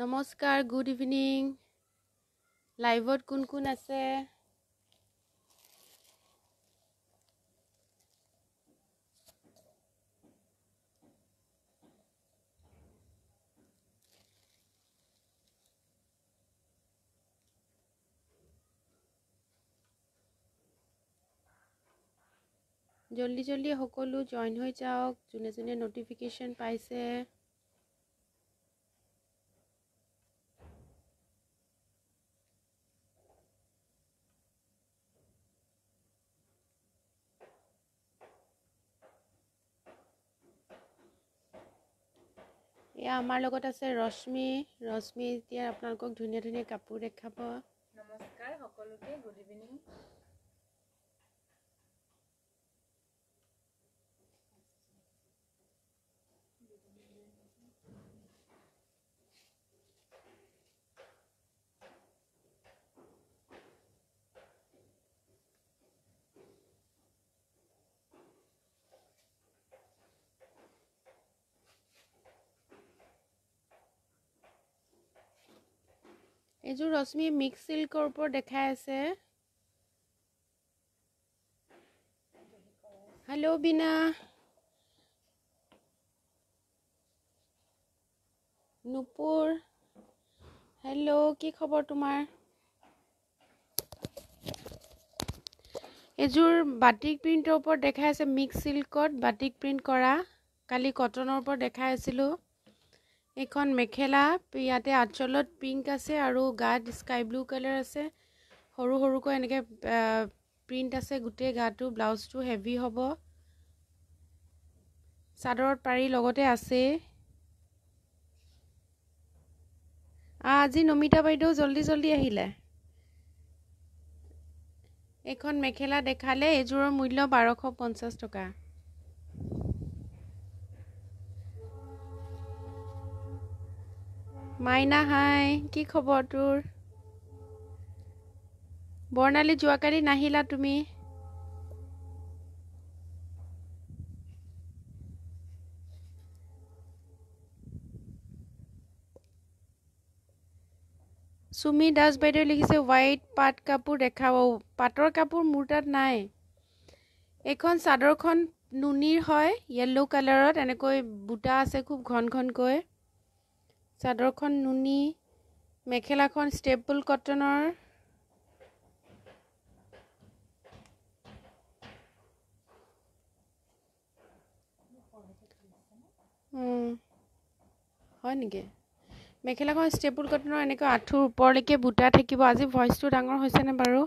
নমস্কাৰ good evening লাইভত কোন কোন আছে? জল্দি জল্দি সকলো জইন হৈ যাওক। যোনে যোনে ন'টিফিকেশ্যন পাইছে। এয়া আমাৰ লগত আছে ৰশ্মি। ৰশ্মি এতিয়া আপোনালোকক ধুনীয়া ধুনীয়া কাপোৰ দেখাব। নমস্কাৰ সকলোকে গুড ইভিনিং এইযোৰ ৰশ্মি মিক্স চিল্কৰ ওপৰত দেখাই আছে। হেল্ল' বীণা। নুপুৰ। হেল্ল' কি খবৰ তোমাৰ? এইযোৰ বাটিক প্ৰিণ্টৰ ওপৰত দেখাই আছে মিক্স চিল্কত বাটিক প্ৰিণ্ট কৰা। কালি কটনৰ ওপৰত দেখাই আছিলোঁ। এইখন মেখেলা ইয়াতে আঁচলত পিংক আছে আৰু গাত স্কাই ব্লু কালাৰ আছে। সৰু সৰুকৈ এনেকৈ প্ৰিণ্ট আছে গোটেই গাটো ব্লাউজটো হেভি হ'ব। চাদৰত পাৰি লগতে আছে। আজি নমিতা বাইদেউ জল্দি জল্দি আহিলে। এইখন মেখেলা দেখালে এইযোৰৰ মূল্য বাৰশ পঞ্চাছ টকা। মাইনা হাই কি খবৰ তোৰ? বৰ্ণালী যোৱাকালি নাহিলা তুমি? চুমি দাস বাইদেউ লিখিছে হোৱাইট পাট কাপোৰ দেখাব পাটৰ কাপোৰ মোৰ তাত নাই। এইখন চাদৰখন নুনিৰ হয় য়েল্ল' কালাৰত এনেকৈ বুটা আছে খুব ঘন ঘনকৈ চাদৰখন নুনি মেখেলাখন ষ্টেপুল কটনৰ। হয় নেকি? মেখেলাখন ষ্টেপুল কটনৰ এনেকৈ আঁঠুৰ ওপৰলৈকে বুটা থাকিব। আজি ভইচটো ডাঙৰ হৈছেনে বাৰু?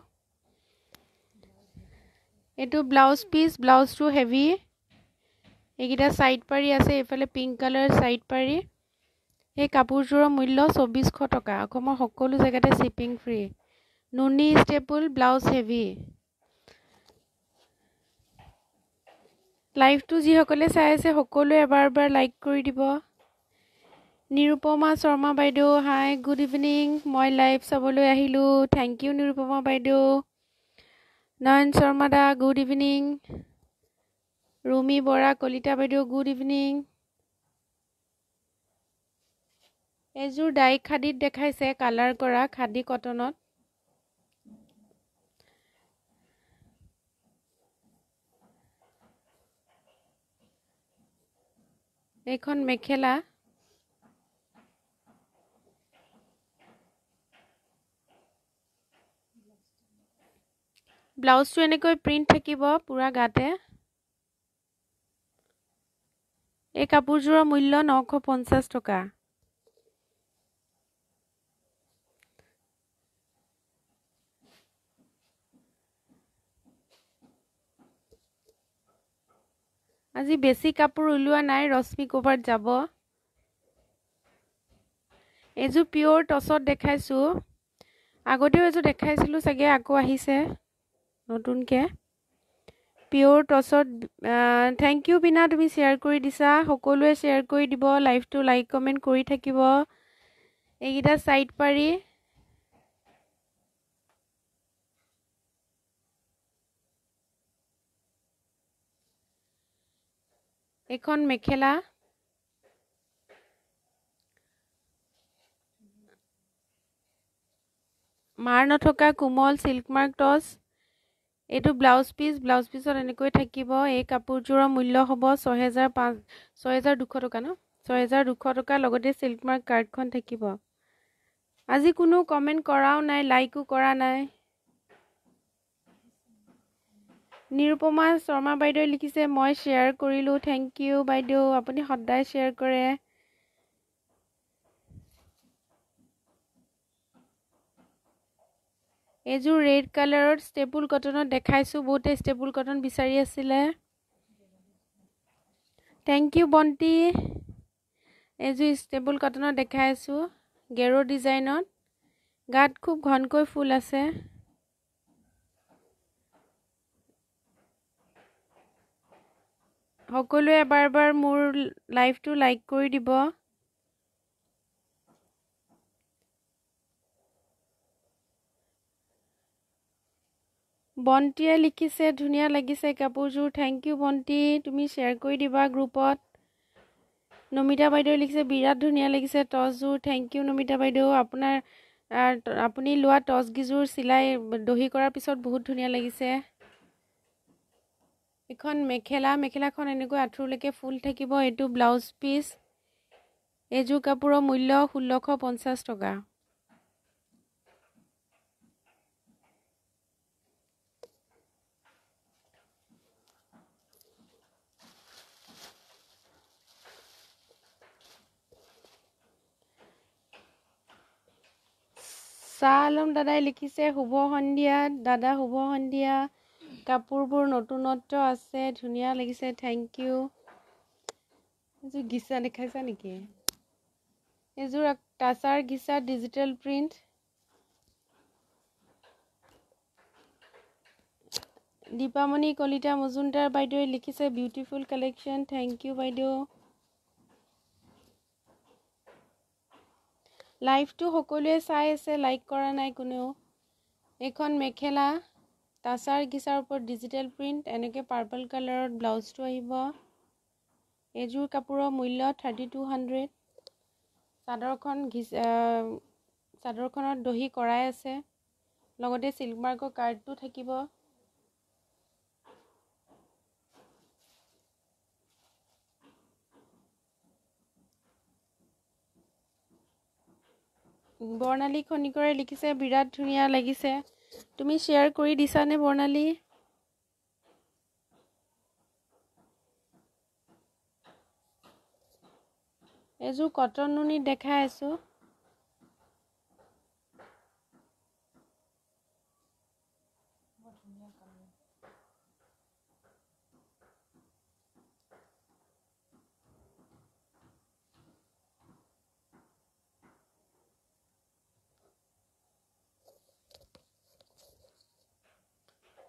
এইটো ব্লাউজ পিচ ব্লাউজটো হেভি। এইকেইটা ছাইড পাৰি আছে এইফালে পিংক কালাৰ ছাইড পাৰি। এই কাপোৰযোৰৰ মূল্য চৌবিছশ টকা। অসমৰ সকলো জেগাতে শ্বিপিং ফ্ৰী নুনি ষ্টেপুল ব্লাউজ হেভি লাইভটো যিসকলে চাই আছে সকলোৱে এবাৰ এবাৰ লাইক কৰি দিব। নিৰুপমা শৰ্মা বাইদেউ হাই গুড ইভিনিং মই লাইভ চাবলৈ আহিলোঁ। থেংক ইউ নিৰুপমা বাইদেউ। নয়ন শৰ্মা দা গুড ইভিনিং ৰুমি বৰা কলিতা বাইদেউ গুড ইভিনিং এযোৰ ডাই খাদীত দেখাইছে কালাৰ কৰা খাদী কটনত। এইখন মেখেলা। ব্লাউজটো এনেকৈ প্ৰিণ্ট থাকিব পূৰা গাতে। এই কাপোৰযোৰৰ মূল্য নশ পঞ্চাছ টকা। আজি বেছি কাপোৰ ওলোৱা নাই ৰশ্মি ক'ৰবাত যাব? এইযোৰ পিয়'ৰ টচত দেখাইছোঁ। আগতেও এযোৰ দেখাইছিলোঁ চাগে আকৌ আহিছে নতুনকৈ। পিয়'ৰ টচত থেংক ইউ বিনা তুমি শ্বেয়াৰ কৰি দিছা। সকলোৱে শ্বেয়াৰ কৰি দিব লাইভটো লাইক কমেণ্ট কৰি থাকিব। এইকেইটা ছাইড পাৰি। এখন মেখেলা। মাৰ নথকা কোমল চিল্কমাৰ্ক টচ এইটো ব্লাউজ পিচ ব্লাউজ পিচত এনেকৈ থাকিব। এই কাপোৰযোৰৰ মূল্য হ'ব ছহেজাৰ পাঁচ ছহেজাৰ দুশ টকা ন? ছহেজাৰ দুশ টকাৰ লগতে চিল্কমাৰ্ক কাৰ্ডখন থাকিব। আজি কোনো কমেণ্ট কৰাও নাই লাইকো কৰা নাই। নিৰুপমা শৰ্মা বাইদেৱে লিখিছে মই শ্বেয়াৰ কৰিলোঁ থেংক ইউ বাইদেউ আপুনি সদায় শ্বেয়াৰ কৰে। এইযোৰ ৰেড কালাৰত ষ্টেপুল কটনত দেখাইছোঁ বহুতে ষ্টেপুল কটন বিচাৰি আছিলে। থেংক ইউ বন্তি। এইযোৰ ষ্টেপুল কটনত দেখাই আছোঁ গেৰ' ডিজাইনত। গাত খুব ঘনকৈ ফুল আছে। সকলোৱে এবাৰ এবাৰ মোৰ লাইভটো লাইক কৰি দিব। বন্তিয়ে লিখিছে ধুনীয়া লাগিছে কাপোৰযোৰ। থেংক ইউ বন্তি। তুমি শ্বেয়াৰ কৰি দিবা গ্ৰুপত। নমিতা বাইদেৱে লিখিছে বিৰাট ধুনীয়া লাগিছে টচযোৰ। থেংক ইউ নমিতা বাইদেউ। আপোনাৰ আপুনি লোৱা টচকেইযোৰ চিলাই দহি কৰাৰ পিছত বহুত ধুনীয়া লাগিছে। এখন মেখেলা মেখেলাখন এনেকৈ আঁঠুৰলৈকে ফুল থাকিব এইটো ব্লাউজ পিচ। এইযোৰ কাপোৰৰ মূল্য ষোল্লশ পঞ্চাছ টকা। চাহ আলম দাদাই লিখিছে শুভ সন্ধিয়া দাদা শুভ সন্ধিয়া। কাপোৰবোৰ নতুনত্ব আছে ধুনীয়া লাগিছে থেংক ইউ এইযোৰ গিচা দেখাইছা নেকি? এইযোৰ টাচাৰ গিচা ডিজিটেল প্ৰিণ্ট দীপামণি কলিতা মজুমদাৰ বাইদেৱে লিখিছে বিউটিফুল কালেকশ্যন থেংক ইউ বাইদেউ। লাইভটো সকলোৱে চাই আছে লাইক কৰা নাই কোনেও। এইখন মেখেলা। টাচাৰ গিচাৰ ওপৰত ডিজিটেল প্ৰিণ্ট এনেকৈ পাৰ্পল কালাৰত ব্লাউজটো আহিব। এইযোৰ কাপোৰৰ মূল্য থাৰ্টি টু হাণ্ড্ৰেড। চাদৰখন ঘিচ চাদৰখনত দহি কৰাই আছে। লগতে চিল্ক মাৰ্কৰ কাৰ্ডটো থাকিব। বৰ্ণালী খনিকৰে লিখিছে বিৰাট ধুনীয়া লাগিছে। তুমি শ্বেয়াৰ কৰি দিছানে বৰ্ণালী? এযোৰ কটন নুনি দেখাই আছোঁ।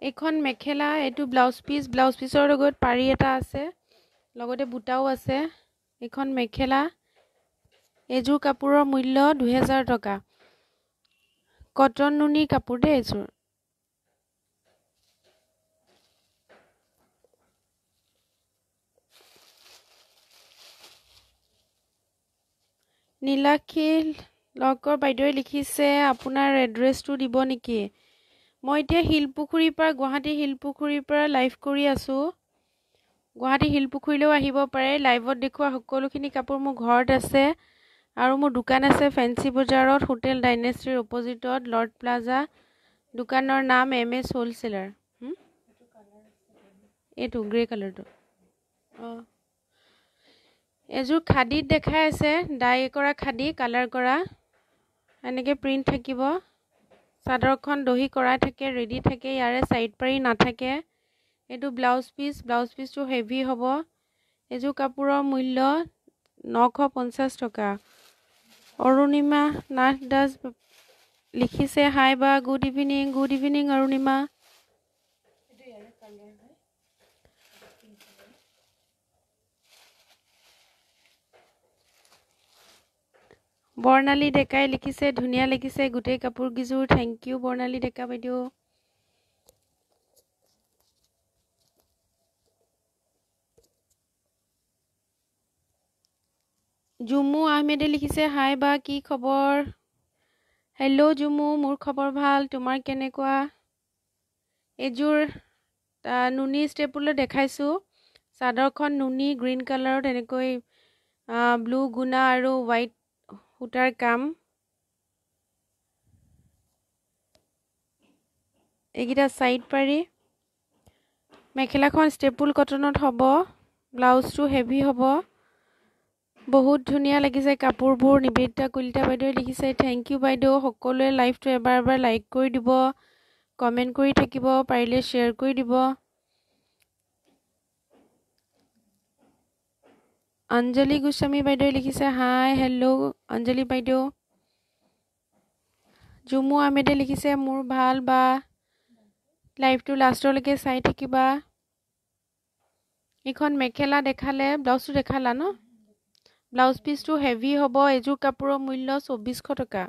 এইখন মেখেলা এইটো ব্লাউজ পিচ ব্লাউজ পিচৰ লগত পাৰি এটা আছে লগতে বুটাও আছে। এইখন মেখেলা এইযোৰ কাপোৰৰ মূল্য দুহেজাৰ টকা। কটন নুনি কাপোৰ দেই এইযোৰ নীলাক্ষী লগৰ বাইদেৱে লিখিছে আপোনাৰ এড্ৰেছটো দিব নেকি? মই এতিয়া শিলপুখুৰীৰ পৰা গুৱাহাটী শিলপুখুৰীৰ পৰা লাইভ কৰি আছোঁ। গুৱাহাটী শিলপুখুৰীলৈও আহিব পাৰে। লাইভত দেখুওৱা সকলোখিনি কাপোৰ মোৰ ঘৰত আছে আৰু মোৰ দোকান আছে ফেঞ্চি বজাৰত হোটেল ডাইনেষ্টিৰ অপজিটত লৰ্ড প্লাজা দোকানৰ নাম এম এছ হ'লচেলাৰ এইটো গ্ৰে কালাৰটো অঁ। এযোৰ খাদীত দেখাই আছে ডাই কৰা খাদী কালাৰ কৰা। এনেকৈ প্ৰিণ্ট থাকিব। চাদৰখন দহি কৰাই থাকে ৰেডি থাকে ইয়াৰে ছাইড পাৰি নাথাকে। এইটো ব্লাউজ পিচ ব্লাউজ পিচটো হেভি হ'ব। এইযোৰ কাপোৰৰ মূল্য নশ পঞ্চাছ টকা। অৰুণিমা নাথ দাস লিখিছে হাই বা good evening good evening Arunima. Barnali ডেকাই লিখিছে ধুনীয়া লাগিছে গোটেই কাপোৰকেইযোৰ থেংক ইউ বৰ্ণালী ডেকা বাইদেউ। জুমু আহমেদে লিখিছে হাই বা কি খবৰ? হেল্ল' জুমু মোৰ খবৰ ভাল। তোমাৰ কেনেকুৱা? এইযোৰ নুনি ষ্টেপলৈ দেখাইছোঁ। চাদৰখন নুনি গ্ৰীণ কালাৰত এনেকৈ ব্লু গুণা আৰু হোৱাইট সূতাৰ কাম। এইকেইটা ছাইড পাৰি। মেখেলাখন ষ্টেপুল কটনত হ'ব। ব্লাউজটো হেভি হ'ব। বহুত ধুনীয়া লাগিছে কাপোৰবোৰ। নিবেদিতা কলিতা বাইদেৱে লিখিছে থেংক ইউ বাইদেউ। সকলোৱে লাইভটো এবাৰ এবাৰ লাইক কৰি দিব। কমেণ্ট কৰি থাকিব। পাৰিলে শ্বেয়াৰ কৰি দিব। অঞ্জলি গোস্বামী বাইদেৱে লিখিছে হাই হেল্ল' অঞ্জলি বাইদেউ। জুমু আহমেদে লিখিছে মোৰ ভাল বা? লাইভটো লাষ্টলৈকে চাই থাকিবা। এইখন মেখেলা দেখালে ব্লাউজটো দেখালা ন? ব্লাউজ পিচটো হেভি হ'ব এযোৰ কাপোৰৰ মূল্য চৌব্বিছশ টকা।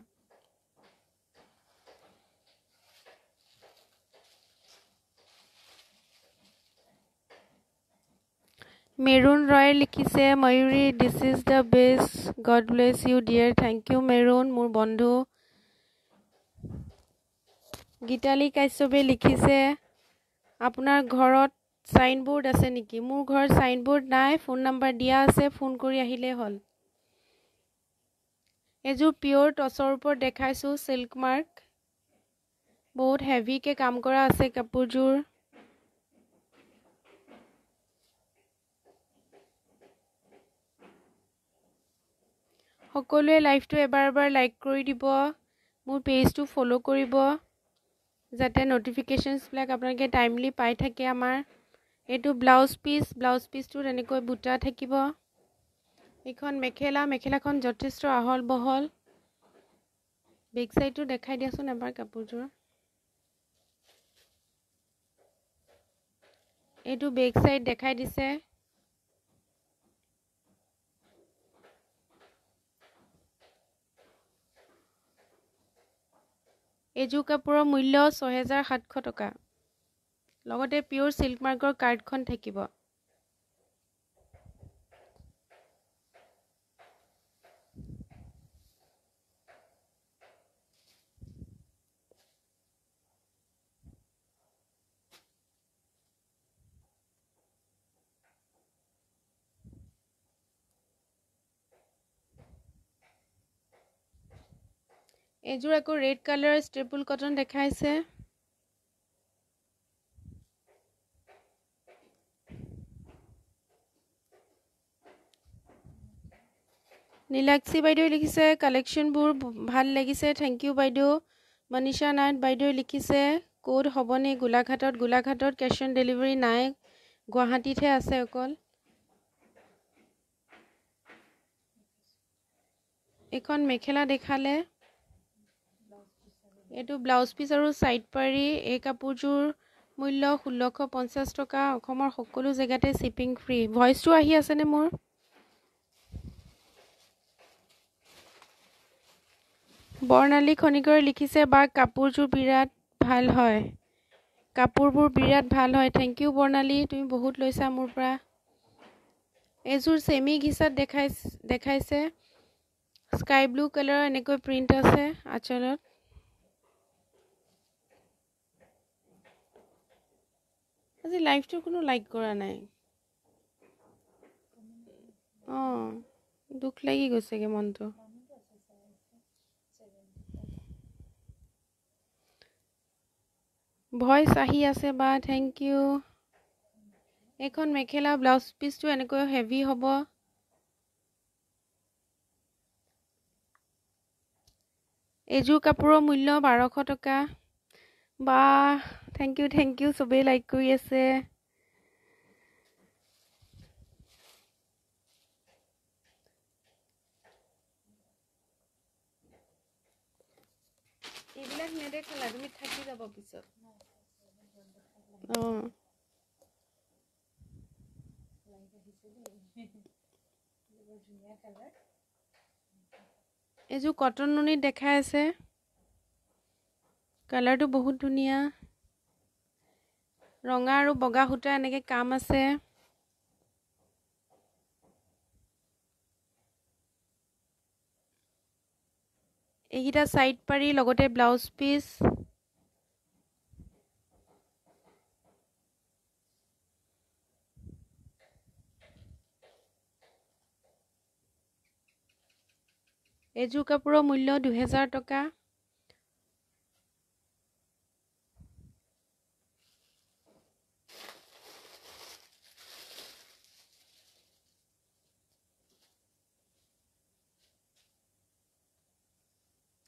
মেৰুণ ৰয়ে লিখিছে Mayuri this is the best God bless you dear thank you Merun মোৰ বন্ধু। গীতালী কাশ্যপে লিখিছে আপোনাৰ ঘৰত চাইনবোৰ্ড আছে নেকি? মোৰ ঘৰত চাইনবোৰ্ড নাই ফোন নাম্বাৰ দিয়া আছে ফোন কৰি আহিলেই হ'ল। এযোৰ পিয়'ৰ টচৰ ওপৰত দেখাইছোঁ চিল্ক মাৰ্ক বহুত হেভিকৈ কাম কৰা আছে কাপোৰযোৰ। সকলোৱে লাইভটো এবাৰ এবাৰ লাইক কৰি দিব মোৰ পেজটো ফ'ল' কৰিব যাতে ন'টিফিকেশ্যনছবিলাক আপোনালোকে টাইমলি পাই থাকে আমাৰ। এইটো ব্লাউজ পিচ ব্লাউজ পিচটোত এনেকৈ বুটা থাকিব। এইখন মেখেলা মেখেলাখন যথেষ্ট আহল বহল বেক চাইডটো দেখাই দিয়াচোন এবাৰ কাপোৰযোৰ। এইটো বেক চাইড দেখাই দিছে। এইযোৰ কাপোৰৰ মূল্য ছহেজাৰ সাতশ টকা। লগতে পিয়'ৰ চিল্ক মাৰ্কৰ কাৰ্ডখন থাকিব। এইযোৰ আকৌ ৰেড কালাৰৰ ষ্টেপুল কটন দেখাইছে। নীলাক্ষী বাইদেৱে লিখিছে কালেকশ্যনবোৰ ভাল লাগিছে থেংক ইউ বাইদেউ। মনীষা নাথ বাইদেৱে লিখিছে ক'ত হ'বনে? গোলাঘাটত গোলাঘাটত কেছ অন ডেলিভাৰী নাই। গুৱাহাটীতহে আছে অকল। এইখন মেখেলা দেখালে। এইটো ব্লাউজ পিচ আৰু ছাইড পাৰি এই কাপোৰযোৰ মূল্য ষোল্লশ পঞ্চাছ টকা। অসমৰ সকলো জেগাতে শ্বিপিং ফ্ৰী ভইচটো আহি আছেনে মোৰ? বৰ্ণালী খনিকৰ লিখিছে বা কাপোৰযোৰ বিৰাট ভাল হয়। কাপোৰবোৰ বিৰাট ভাল হয়। Thank you Barnali. তুমি বহুত লৈছা মোৰ পৰা। এইযোৰ চেমি ঘিচাত দেখাই দেখাইছে। স্কাই ব্লু কালাৰৰ এনেকৈ প্ৰিণ্ট আছে। আচলত আজি লাইভটো কোনো লাইক কৰা নাই। অঁ দুখ লাগি গৈছেগৈ মনটো। ভইচ আহি আছে বা থেংক ইউ এইখন মেখেলা ব্লাউজ পিচটো এনেকৈ হেভি হ'ব। এইযোৰ কাপোৰৰ মূল্য বাৰশ টকা। বা থেংক ইউ থেংক ইউ চবেই লাইক কৰি আছে। এইবিলাক নেদেখালা তুমি থাকি যাব পিছত। অঁ। এইযোৰ কটন নুনিত দেখাই আছে। কালাৰটো বহুত ধুনীয়া। ৰঙা আৰু বগা সূতা এনেকৈ কাম আছে। এইকেইটা ছাইড পাৰি লগতে ব্লাউজ পিচ। এযোৰ কাপোৰৰ মূল্য দুহেজাৰ টকা।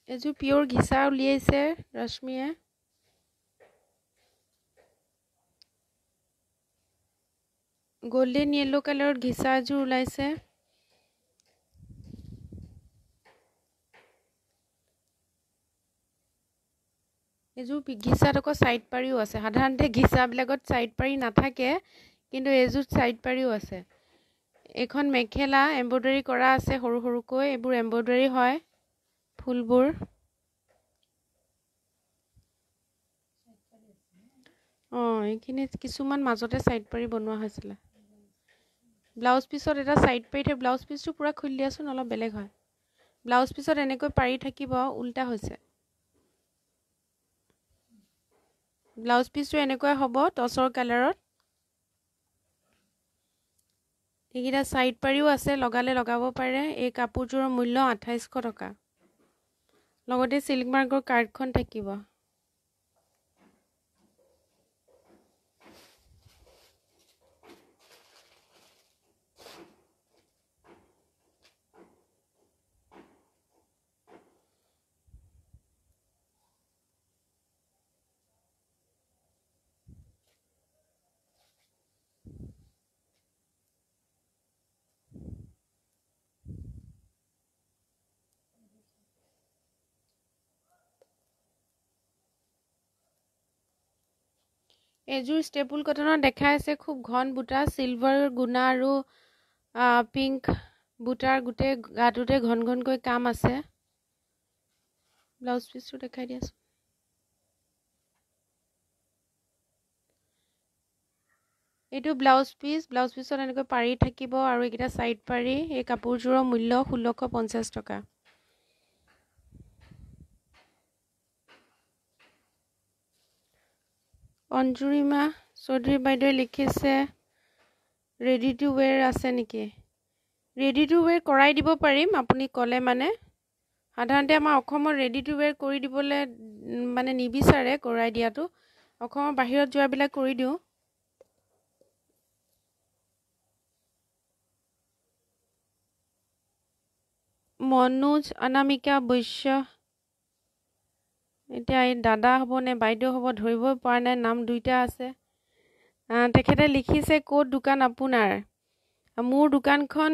এযোৰ পিয়ৰ ঘিচা উলিয়াইছে ৰশ্মিয়ে গল্ডেন য়েল্ল' কালাৰত ঘিচা এযোৰ ওলাইছে এযোৰ ঘিচাত আকৌ ছাইড পাৰিও আছে সাধাৰণতে ঘিচাবিলাকত ছাইড পাৰি নাথাকে কিন্তু এযোৰ ছাইড পাৰিও আছে এইখন মেখেলা এম্ব্ৰইডাৰী কৰা আছে সৰু সৰুকৈ এইবোৰ এম্ব্ৰইডাৰী হয় ফুলবোৰ। অঁ এইখিনি কিছুমান মাজতে ছাইড পাৰি বনোৱা হৈছিলে। ব্লাউজ পিচত এটা ছাইড পাৰি থৈ ব্লাউজ পিচটো পূৰা খুলি দিয়াচোন অলপ বেলেগ হয়। ব্লাউজ পিচত এনেকৈ পাৰি থাকিব উল্টা হৈছে। ব্লাউজ পিচটো এনেকুৱাই হ'ব টচৰ কালাৰত। এইকেইটা ছাইড পাৰিও আছে লগালে লগাব পাৰে। এই কাপোৰযোৰৰ মূল্য আঠাইছশ টকা। লগতে চিল্ক মাৰ্কৰ কাৰ্ডখন থাকিব। এযোৰ ষ্টেপুল কটনত দেখাই আছে খুব ঘন বুটা চিলভাৰ গুণা আৰু পিংক বুটাৰ গোটেই গাটোতে ঘন ঘনকৈ কাম আছে। ব্লাউজ পিচটো দেখাই দিয়াচোন। এইটো ব্লাউজ পিচ ব্লাউজ পিচত এনেকৈ পাৰি থাকিব আৰু এইকেইটা ছাইড পাৰি। এই কাপোৰযোৰৰ মূল্য ষোল্লশ পঞ্চাছ টকা। অঞ্জুৰিমা চৌধুৰী বাইদেৱে লিখিছে ৰেডি টু ৱেৰ আছে নেকি? ৰেডি টু ৱেৰ কৰাই দিব পাৰিম আপুনি ক'লে মানে। সাধাৰণতে আমাৰ অসমত ৰেডি টু ৱেৰ কৰি দিবলৈ মানে নিবিচাৰে কৰাই দিয়াটো। অসমৰ বাহিৰত যোৱাবিলাক কৰি দিওঁ। মনোজ অনামিকা বৈশ্য এতিয়া এই দাদা হ'ব নে বাইদেউ হ'ব ধৰিবই পৰা নাই নাম দুইটা আছে। তেখেতে লিখিছে ক'ত দোকান আপোনাৰ? মোৰ দোকানখন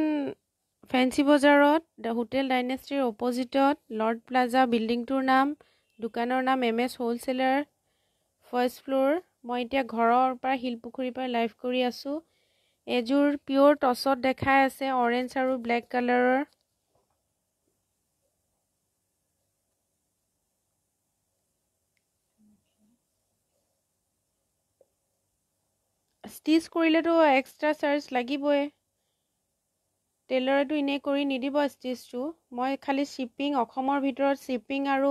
ফেঞ্চি বজাৰত হোটেল ডাইনেষ্টিৰ অপজিটত লৰ্ড প্লাজা বিল্ডিংটোৰ নাম দোকানৰ নাম M S wholesaler first floor. মই এতিয়া ঘৰৰ পৰা শিলপুখুৰীৰ পৰা লাইভ কৰি আছোঁ। এযোৰ পিয়'ৰ টচত দেখাই আছে অৰেঞ্জ আৰু ব্লেক কালাৰৰ। ষ্টিচ কৰিলেতো এক্সট্ৰা চাৰ্জ লাগিবই। টেইলৰেতো এনেই কৰি নিদিব ষ্টিচটো। মই খালি শ্বিপিং অসমৰ ভিতৰত শ্বিপিং আৰু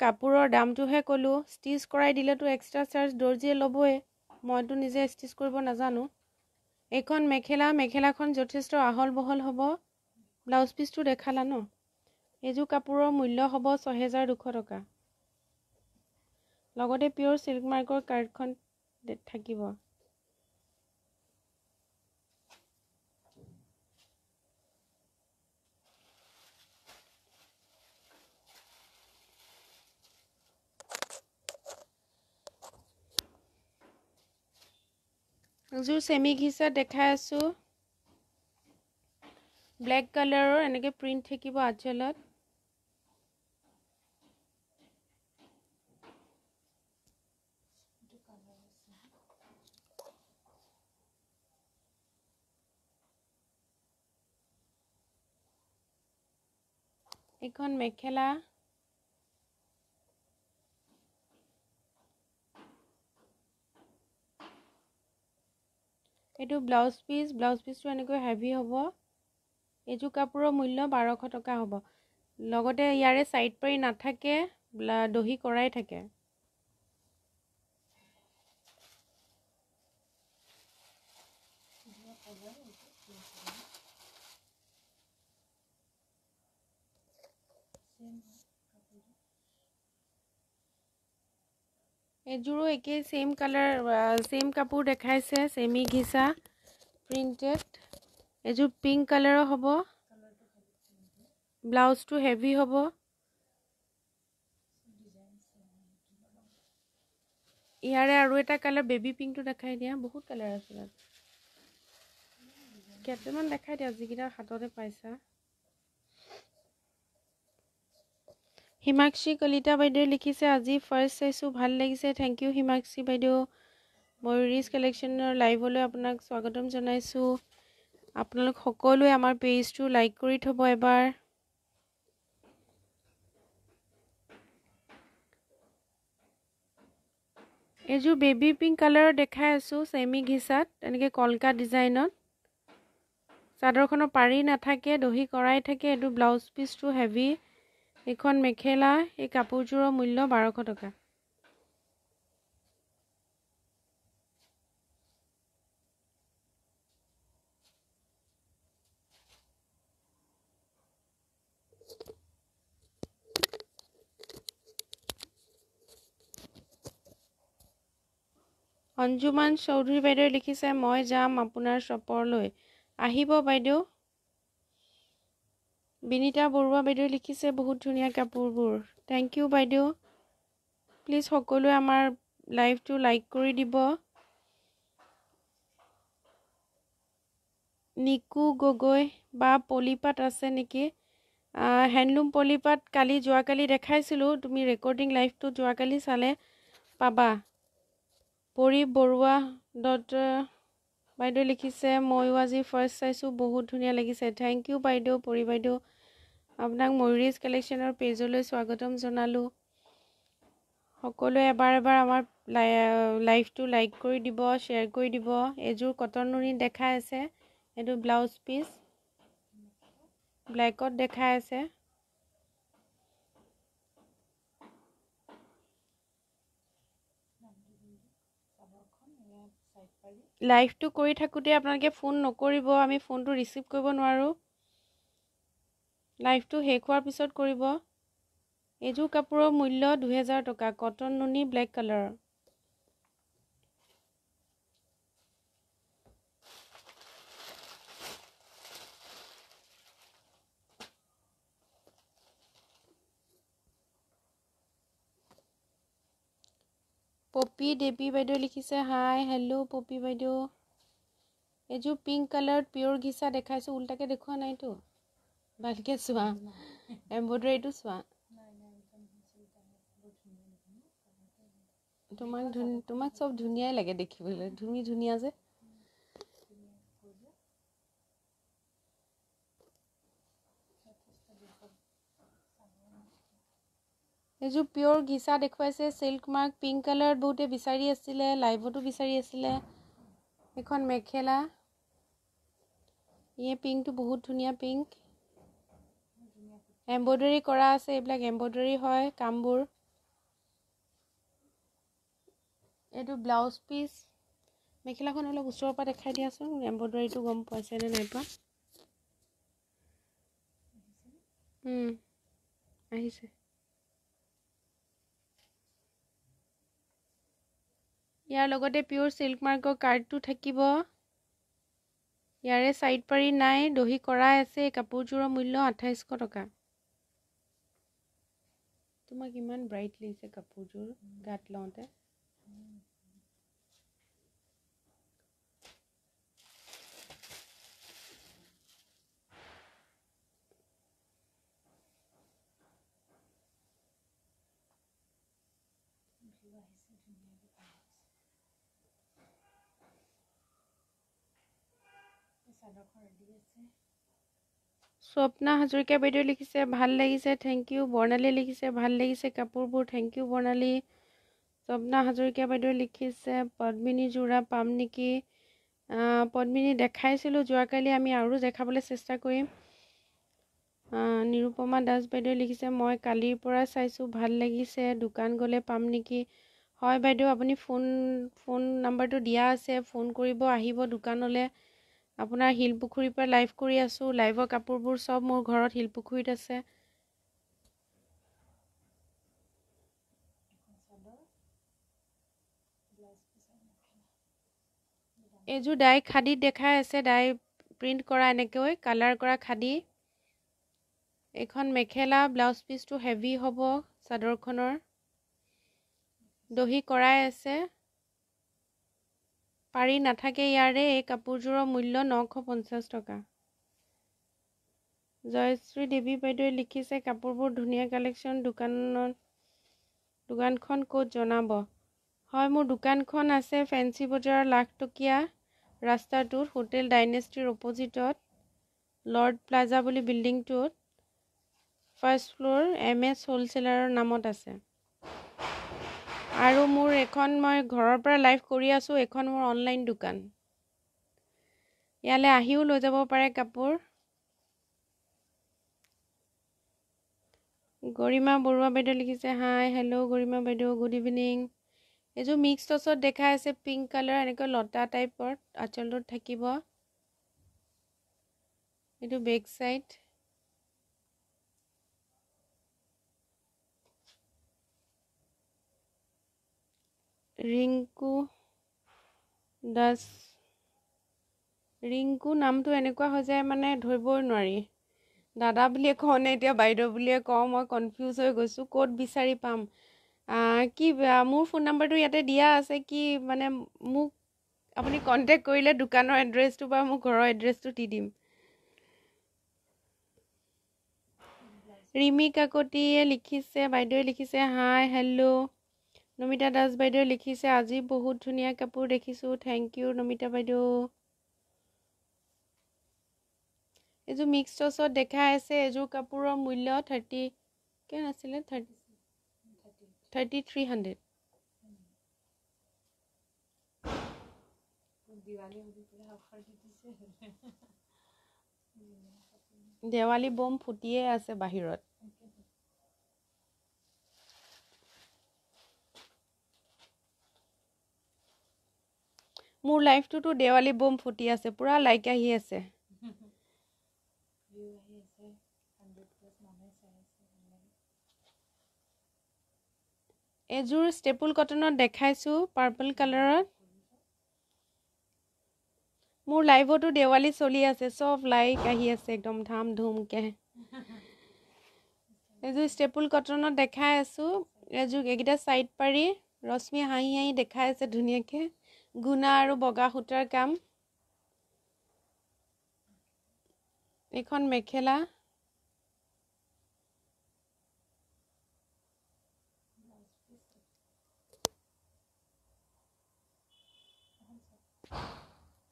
কাপোৰৰ দামটোহে ক'লোঁ। ষ্টিচ কৰাই দিলেতো এক্সট্ৰা চাৰ্জ দৰ্জিয়ে ল'বই। মইতো নিজে ষ্টিচ কৰিব নাজানো। এইখন মেখেলা মেখেলাখন যথেষ্ট আহল বহল হ'ব। ব্লাউজ পিচটো দেখালা ন? এইযোৰ কাপোৰৰ মূল্য হ'ব ছহেজাৰ দুশ টকা। লগতে পিয়'ৰ চিল্ক মাৰ্কৰ কাৰ্ডখন থাকিব এযোৰ চেমি ঘিচা দেখাই আছোঁ। ব্লেক কালাৰৰ এনেকৈ প্ৰিণ্ট থাকিব আঁচলত। এইখন মেখেলা। এইটো ব্লাউজ পিচ ব্লাউজ পিচটো এনেকৈ হেভি হ'ব। এইযোৰ কাপোৰৰ মূল্য বাৰশ টকা হ'ব। লগতে ইয়াৰে ছাইড পাৰি নাথাকে দহি কৰাই থাকে। এযোৰো একেই ছেইম কালাৰ ছেইম কাপোৰ দেখাইছে ছেমি ঘিচা প্ৰিণ্টেড এযোৰ পিংক কালাৰৰ হ'ব। ব্লাউজটো হেভি হ'ব। ইয়াৰে আৰু এটা কালাৰ বেবী পিংকটো দেখাই দিয়া। বহুত কালাৰ আছে কেইটামান দেখাই দিয়া যিকেইটা হাততে পাইছা। হিমাক্ষী কলিতা বাইদেৱে লিখিছে আজি ফাৰ্ষ্ট চাইছোঁ ভাল লাগিছে থেংক ইউ হিমাক্ষী বাইদেউ। ময়ুৰীজ কালেকশ্যনৰ লাইভলৈ আপোনাক স্বাগতম জনাইছোঁ। আপোনালোক সকলোৱে আমাৰ পেজটো লাইক কৰি থ'ব এবাৰ। এইযোৰ বেবী পিংক কালাৰৰ দেখাই আছোঁ ছেমি ঘিচাত এনেকৈ কলকা ডিজাইনত চাদৰখনৰ পাৰি নাথাকে দহি কৰাই থাকে এইটো ব্লাউজ পিচটো হেভি এইখন মেখেলা এই কাপোৰযোৰৰ মূল্য বাৰশ টকা। অঞ্জুমান চৌধুৰী বাইদেৱে লিখিছে মই যাম আপোনাৰ শ্বপলৈ আহিব বাইদেউ। বিনীতা বৰুৱা বাইদেৱে লিখিছে বহুত ধুনীয়া কাপোৰবোৰ। থেংক ইউ বাইদেউ। প্লিজ সকলোৱে আমাৰ লাইভটো লাইক কৰি দিব। নিকু গগৈ বা পলিপাত আছে নেকি? হেণ্ডলুম পলিপাত কালি যোৱাকালি দেখাইছিলোঁ। তুমি ৰেকৰ্ডিং লাইভটো যোৱাকালি চালে পাবা। পৰি বৰুৱা ডট বাইদেউ লিখিছে ময়ো আজি ফাৰ্ষ্ট চাইছোঁ বহুত ধুনীয়া লাগিছে। থেংক ইউ বাইদেউ পৰি বাইদেউ। আপোনাক ময়ুৰীজ কালেকশ্যনৰ পেজলৈ স্বাগতম জনালোঁ। সকলোৱে এবাৰ এবাৰ আমাৰ লাই লাইভটো লাইক কৰি দিব শ্বেয়াৰ কৰি দিব। এযোৰ কটন নুনি দেখাই আছে এইটো ব্লাউজ পিচ ব্লেকত দেখাই আছে। লাইভটো কৰি থাকোঁতে আপোনালোকে ফোন নকৰিব আমি ফোনটো ৰিচিভ কৰিব নোৱাৰোঁ। লাইভটো শেষ হোৱাৰ পিছত কৰিব। এইযোৰ কাপোৰৰ মূল্য দুহেজাৰ টকা কটন নুনি ব্লেক কালাৰৰ পপী দেৱী বাইদেউ লিখিছে হাই হেল্ল' পপী বাইদেউ। এইযোৰ পিংক কালাৰত পিয়'ৰ ঘিচা দেখাইছোঁ উল্টাকৈ দেখুওৱা নাইতো। ভালকৈ চোৱা। এম্ব্ৰইডাৰীটো চোৱা। তোমাক তোমাক চব ধুনীয়াই লাগে দেখিবলৈ। তুমি ধুনীয়া যে। এইযোৰ পিয়'ৰ ঘিচা দেখুৱাইছে চিল্ক মাৰ্ক পিংক কালাৰত বহুতে বিচাৰি আছিলে লাইভতো বিচাৰি আছিলে। এইখন মেখেলা। এই পিংকটো বহুত ধুনীয়া পিংক এম্ব্ৰইডাৰী কৰা আছে এইবিলাক এম্ব্ৰইডাৰী হয় কামবোৰ। এইটো ব্লাউজ পিচ মেখেলাখন অলপ ওচৰৰ পৰা দেখাই দিয়াচোন এম্ব্ৰইডাৰীটো গম পাইছেনে নাই পোৱা? আহিছে। ইয়াৰ লগতে পিয়'ৰ চিল্ক মাৰ্কৰ কাৰ্ডটো থাকিব। ইয়াৰে ছাইড পাৰি নাই দহি কৰাই আছে কাপোৰযোৰৰ মূল্য আঠাইছশ টকা। তোমাক ইমান ব্ৰাইট লাগিছে কাপোৰযোৰ গাত লওঁতে। স্বপ্না হাজৰিকা বাইদেউ লিখিছে ভাল লাগিছে থেংক ইউ বৰ্ণালী লিখিছে ভাল লাগিছে কাপোৰবোৰ থেংক ইউ বৰ্ণালী। স্বপ্না হাজৰিকা বাইদেউ লিখিছে পদ্মিনী যোৰা পাম নেকি? পদ্মিনী দেখাইছিলোঁ যোৱাকালি আমি আৰু দেখাবলৈ চেষ্টা কৰিম। নিৰুপমা দাস বাইদেৱে লিখিছে মই কালিৰ পৰা চাইছোঁ ভাল লাগিছে দোকান গ'লে পাম নেকি? হয় বাইদেউ আপুনি ফোন ফোন নাম্বাৰটো দিয়া আছে ফোন কৰিব আহিব দোকানলৈ। আপোনাৰ শিলপুখুৰীৰ পৰা লাইভ কৰি আছোঁ লাইভৰ কাপোৰবোৰ চব মোৰ ঘৰত শিলপুখুৰীত আছে। এইযোৰ ডাই খাদীত দেখাই আছে ডাই প্ৰিণ্ট কৰা এনেকৈ কালাৰ কৰা খাদী। এইখন মেখেলা ব্লাউজ পিচটো হেভি হ'ব চাদৰখনৰ। দহি কৰাই আছে। পাৰি নাথাকে ইয়াৰে এই কাপোৰযোৰৰ মূল্য নশ পঞ্চাছ টকা। জয়শ্ৰী দেৱী বাইদেৱে লিখিছে কাপোৰবোৰ ধুনীয়া কালেকশ্যন দোকানত দোকানখন ক'ত জনাব? হয় মোৰ দোকানখন আছে ফেঞ্চি বজাৰৰ লাখটকীয়া ৰাস্তাটোত হোটেল ডাইনেষ্টিৰ অপজিটত লৰ্ড প্লাজা বুলি বিল্ডিংটোত ফাৰ্ষ্ট ফ্ল'ৰ এম এছ হ'লচেলাৰৰ নামত আছে। আৰু মোৰ এখন মই ঘৰৰ পৰা লাইভ কৰি আছোঁ এইখন মোৰ অনলাইন দোকান। ইয়ালৈ আহিও লৈ যাব পাৰে কাপোৰ। গৰিমা বৰুৱা বাইদেউ লিখিছে হাই হেল্ল' গৰিমা বাইদেউ গুড ইভিনিং এইযোৰ মিক্স টচত দেখাই আছে পিংক কালাৰ এনেকৈ লতা টাইপৰ আঁচলটোত থাকিব। এইটো বেক চাইড ৰিংকু দাস ৰিংকু নামটো এনেকুৱা হৈ যায় মানে ধৰিবই নোৱাৰি। দাদা বুলিয়ে কওঁ নে এতিয়া বাইদেউ বুলিয়ে কওঁ মই কনফিউজ হৈ গৈছোঁ ক'ত বিচাৰি পাম? কি মোৰ ফোন নাম্বাৰটো ইয়াতে দিয়া আছে কি মানে মোক আপুনি কণ্টেক্ট কৰিলে দোকানৰ এড্ৰেছটো বা মোৰ ঘৰৰ এড্ৰেছটো দি দিম। ৰিমি কাকতিয়ে লিখিছে বাইদেৱে লিখিছে হাই হেল্ল' নমিতা দাস বাইদেৱে লিখিছে আজি বহুত ধুনীয়া কাপোৰ দেখিছোঁ থেংক ইউ নমিতা বাইদেউ. এইযোৰ মিক্স টচত দেখাই আছে এযোৰ কাপোৰৰ মূল্য থাৰ্টি কিমান আছিলে? Thirty thirty three hundred Diwali বম ফুটিয়ে আছে বাহিৰত। মোৰ লাইফটোতো দেৱালী বম ফুটি আছে পূৰা লাইক আহি আছে। এযোৰ ষ্টেপুল কটনত দেখাইছোঁ পাৰ্পল কালাৰত মোৰ লাইভতো দেৱালী চলি আছে চব লাইক আহি আছে একদম ধাম ধুমকৈ এযোৰ ষ্টেপুল কটনত দেখাই আছোঁ এযোৰ এইকেইটা ছাইড পাৰি ৰশ্মি হাঁহি হাঁহি দেখাই আছে ধুনীয়াকৈ। গুণা আৰু বগা সূতাৰ কাম। এইখন মেখেলা।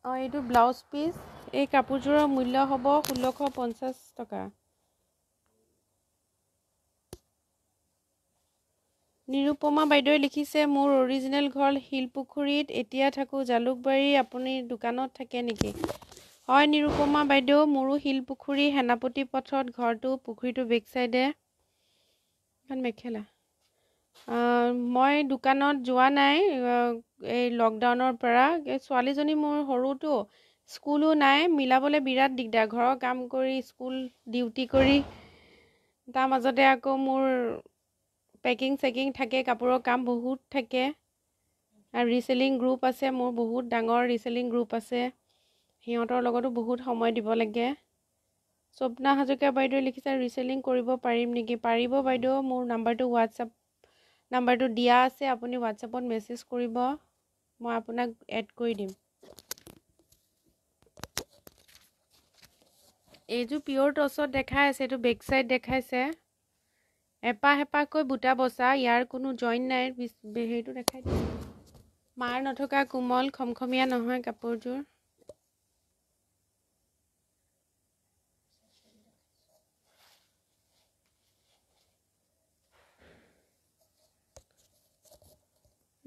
অঁ এইটো ব্লাউজ পিচ। এই কাপোৰযোৰৰ মূল্য হ'ব ষোল্লশ পঞ্চাছ টকা। নিৰুপমা বাইদেৱে লিখিছে মোৰ অৰিজিনেল ঘৰ শিলপুখুৰীত। এতিয়া থাকোঁ জালুকবাৰী। আপুনি দোকানত থাকে নেকি? হয় নিৰুপমা বাইদেউ মোৰো শিলপুখুৰী সেনাপতি পথত ঘৰটো পুখুৰীটো বেক চাইডে। মেখেলা। মই দোকানত যোৱা নাই এই লকডাউনৰ পৰা। ছোৱালীজনী মোৰ সৰুটো স্কুলো নাই মিলাবলৈ বিৰাট দিগদাৰ। ঘৰৰ কাম কৰি স্কুল ডিউটি কৰি তাৰ মাজতে আকৌ মোৰ পেকিং চেকিং থাকে কাপোৰৰ কাম বহুত থাকে। আৰু ৰিচেলিং গ্ৰুপ আছে মোৰ বহুত ডাঙৰ ৰিচেলিং গ্ৰুপ আছে। সিহঁতৰ লগতো বহুত সময় দিব লাগে। স্বপ্না হাজৰিকা বাইদেৱে লিখিছে ৰিচেলিং কৰিব পাৰিম নেকি? পাৰিব বাইদেউ মোৰ নাম্বাৰটো হোৱাটছআপ নাম্বাৰটো দিয়া আছে আপুনি হোৱাটছএপত মেছেজ কৰিব। মই আপোনাক এড কৰি দিম। এইযোৰ পিয়ৰ টচত দেখাই আছে এইটো বেক চাইড দেখাইছে। এপাহ এপাহকৈ বুটা বচা ইয়াৰ কোনো জইন নাই। হেৰিটো দেখাই দিছে মাৰ নথকা কোমল খমখমীয়া নহয় কাপোৰযোৰ।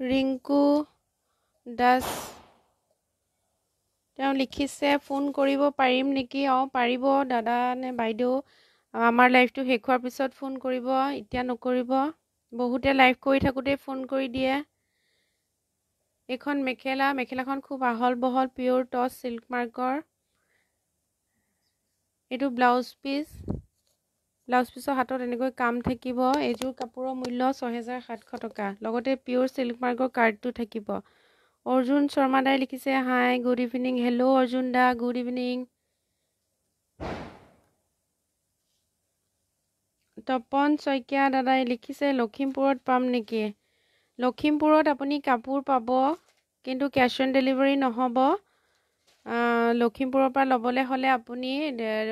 ৰিংকু দাস তেওঁ লিখিছে ফোন কৰিব পাৰিম নেকি? অঁ পাৰিব দাদা নে বাইদেউ। আমাৰ লাইভটো শেষ হোৱাৰ পিছত ফোন কৰিব এতিয়া নকৰিব। বহুতে লাইভ কৰি থাকোঁতেই ফোন কৰি দিয়ে। এইখন মেখেলা মেখেলাখন খুব আহল বহল পিয়'ৰ টচ চিল্ক মাৰ্কৰ এইটো ব্লাউজ পিচ ব্লাউজ পিচৰ হাতত এনেকৈ কাম থাকিব। এইযোৰ কাপোৰৰ মূল্য ছহেজাৰ সাতশ টকা। লগতে পিয়'ৰ চিল্ক মাৰ্কৰ কাৰ্ডটো থাকিব। অৰ্জুন শৰ্মা দাই লিখিছে hi good evening hello' Arjun দা গুড ইভিনিং তপন শইকীয়া দাদাই লিখিছে লখিমপুৰত পাম নেকি? লখিমপুৰত আপুনি কাপোৰ পাব কিন্তু কেছ অন ডেলিভাৰী নহ'ব। লখিমপুৰৰ পৰা ল'বলৈ হ'লে আপুনি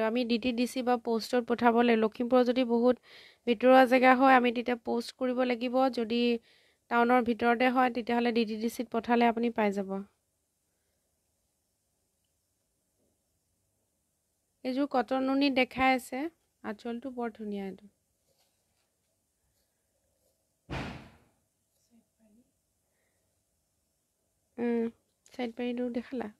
আমি ডি টি ডি চি বা প'ষ্টত পঠাব লাগিব লখিমপুৰত যদি বহুত ভিতৰুৱা জেগা হয় আমি তেতিয়া প'ষ্ট কৰিব লাগিব। যদি টাউনৰ ভিতৰতে হয় তেতিয়াহ'লে ডি টি ডি চিত পঠালে আপুনি পাই যাব। এইযোৰ কটন নুনি দেখাই আছে। আঁচলটো বৰ ধুনীয়া এইটো। চাইড পাৰিটো দেখালা।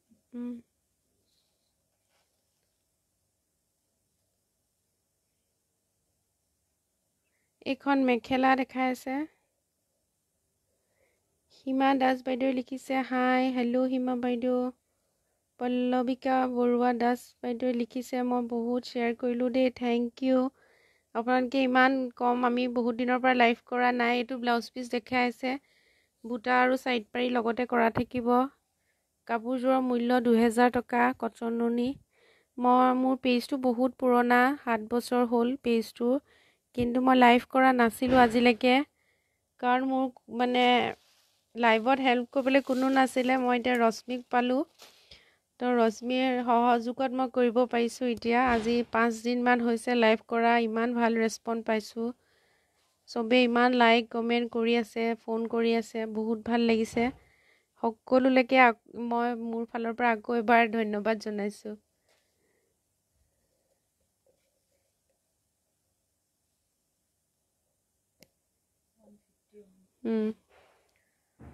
এইখন মেখেলা দেখাই আছে। সীমা দাস বাইদেউ লিখিছে হাই হেল্ল' সীমা বাইদেউ। পল্লৱিকা বৰুৱা দাস বাইদেৱে লিখিছে মই বহুত শ্বেয়াৰ কৰিলোঁ দেই থেংক ইউ আপোনালোকে ইমান কম আমি বহুত দিনৰ পৰা লাইভ কৰা নাই এইটো ব্লাউজ পিচ দেখাই আছে। বুটা আৰু চাইড পাৰি লগতে কৰা থাকিব। কাপোৰযোৰৰ মূল্য দুহেজাৰ টকা কটন নুনি মই মোৰ পেজটো বহুত পুৰণা সাত বছৰ হ'ল পেজটো। কিন্তু মই লাইভ কৰা নাছিলোঁ আজিলৈকে। কাৰণ মোৰ মানে লাইভত হেল্প কৰিবলৈ কোনো নাছিলে মই এতিয়া ৰশ্মিক পালোঁ। তো ৰশ্মিৰ সহযোগত মই কৰিব পাৰিছোঁ। এতিয়া আজি পাঁচদিনমান হৈছে লাইভ কৰা ইমান ভাল ৰেচপণ্ড পাইছোঁ। চবেই ইমান লাইক কমেণ্ট কৰি আছে ফোন কৰি আছে বহুত ভাল লাগিছে। সকলোলৈকে মই মোৰ ফালৰ পৰা আকৌ এবাৰ ধন্যবাদ জনাইছোঁ।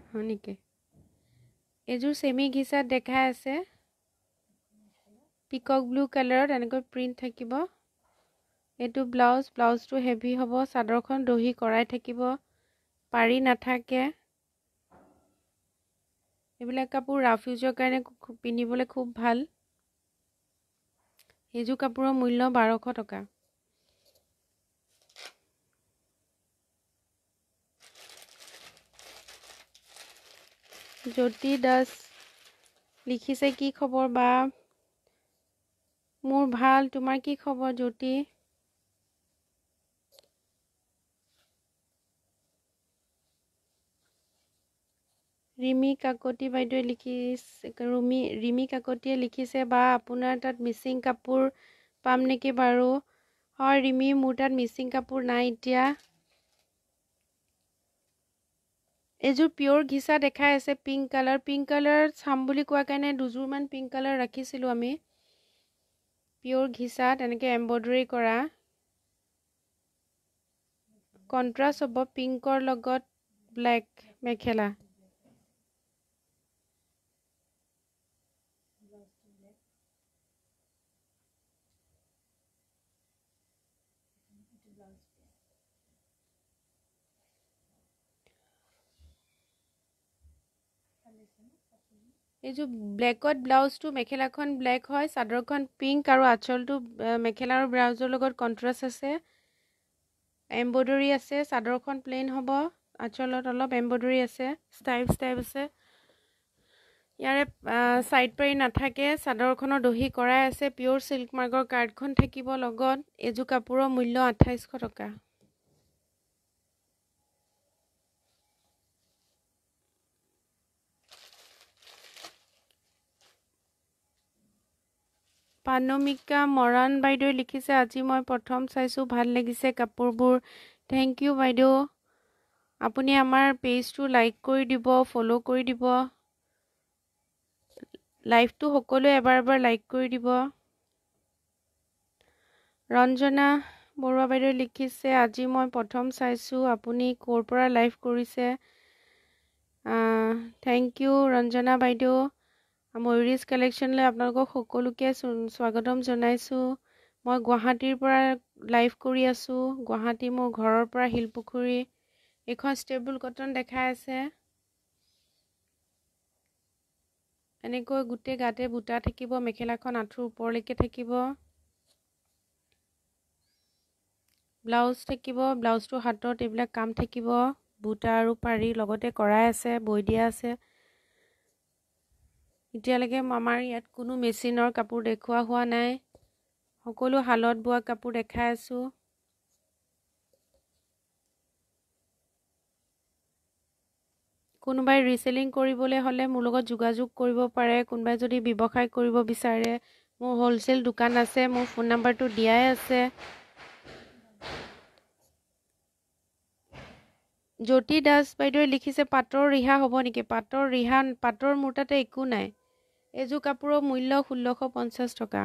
হয় নেকি? এইযোৰ চেমি ঘিচাত দেখাই আছে। পিকক ব্লু কালাৰত এনেকৈ প্ৰিণ্ট থাকিব। এইটো ব্লাউজ ব্লাউজটো হেভি হ'ব চাদৰখন দহি কৰাই থাকিব পাৰি নাথাকে। এইবিলাক কাপোৰ ৰাফ ইউজৰ কাৰণে পিন্ধিবলৈ খুব ভাল। এইযোৰ কাপোৰৰ মূল্য বাৰশ টকা। জ্যোতি দাস লিখিছে কি খবৰ বা? মোৰ ভাল তোমাৰ কি খবৰ জ্যোতি? ৰিমি কাকতি বাইদেৱে লিখিছে ৰুমি ৰিমি কাকতিয়ে লিখিছে বা আপোনাৰ তাত মিচিং কাপোৰ পাম নেকি বাৰু? হয় ৰিমি মোৰ তাত মিচিং কাপোৰ নাই এতিয়া। এইযোৰ পিয়'ৰ ঘিচা দেখাই আছে পিংক কালাৰ পিংক কালাৰ চাম বুলি কোৱা কাৰণে দুযোৰমান পিংক কালাৰ ৰাখিছিলোঁ আমি। পিয়'ৰ ঘিচাত এনেকৈ এম্ব্ৰইডাৰী কৰা। কণ্ট্ৰাষ্ট হ'ব পিংকৰ লগত ব্লেক মেখেলা। এইযোৰ ব্লেকত ব্লাউজটো মেখেলাখন ব্লেক হয় চাদৰখন পিংক আৰু আঁচলটো মেখেলা আৰু ব্লাউজৰ লগত কণ্ট্ৰাষ্ট আছে এম্ব্ৰইডাৰী আছে চাদৰখন প্লেইন হ'ব আঁচলত অলপ এম্ব্ৰইডাৰী আছে ষ্টাইপ ষ্টাইপ আছে। ইয়াৰে ছাইড পাৰি নাথাকে চাদৰখনৰ দহি কৰাই আছে পিয়'ৰ চিল্ক মাৰ্কৰ কাৰ্ডখন থাকিব লগত এইযোৰ কাপোৰৰ মূল্য আঠাইছশ টকা। পানমিকা মৰাণ বাইদেৱে লিখিছে আজি মই প্ৰথম চাইছোঁ ভাল লাগিছে কাপোৰবোৰ। থেংক ইউ বাইদেউ। আপুনি আমাৰ পেজটো লাইক কৰি দিব ফ'ল' কৰি দিব। লাইভটো সকলোৱে এবাৰ এবাৰ লাইক কৰি দিব। ৰঞ্জনা বৰুৱা বাইদেৱে লিখিছে আজি মই প্ৰথম চাইছোঁ আপুনি ক'ৰ পৰা লাইভ কৰিছে? থেংক ইউ ৰঞ্জনা বাইদেউ। ময়ুৰীজ কালেকশ্যনলৈ আপোনালোকক সকলোকে স্বাগতম জনাইছোঁ। মই গুৱাহাটীৰ পৰা লাইভ কৰি আছোঁ। গুৱাহাটী মোৰ ঘৰৰ পৰা শিলপুখুৰী এইখন ষ্টেবল কটন দেখাই আছে। এনেকৈ গোটেই গাতে বুটা থাকিব মেখেলাখন আঁঠুৰ ওপৰলৈকে থাকিব। ব্লাউজ থাকিব ব্লাউজটো হাতত এইবিলাক কাম থাকিব। বুটা আৰু পাৰি লগতে কৰাই আছে বৈ দিয়া আছে। এতিয়ালৈকে আমাৰ ইয়াত কোনো মেচিনৰ কাপোৰ দেখুওৱা হোৱা নাই। সকলো শালত বোৱা কাপোৰ দেখাই আছোঁ। কোনোবাই ৰিচেলিং কৰিবলৈ হ'লে মোৰ লগত যোগাযোগ কৰিব পাৰে কোনোবাই যদি ব্যৱসায় কৰিব বিচাৰে। মোৰ হ'লচেল দোকান আছে মোৰ ফোন নাম্বাৰটো দিয়াই আছে। জ্যোতি দাস বাইদেৱে লিখিছে পাটৰ ৰিহা হ'ব নেকি? পাটৰ ৰিহা পাটৰ মোৰ তাতে একো নাই। এইযোৰ কাপোৰৰ মূল্য ষোল্লশ পঞ্চাছ টকা।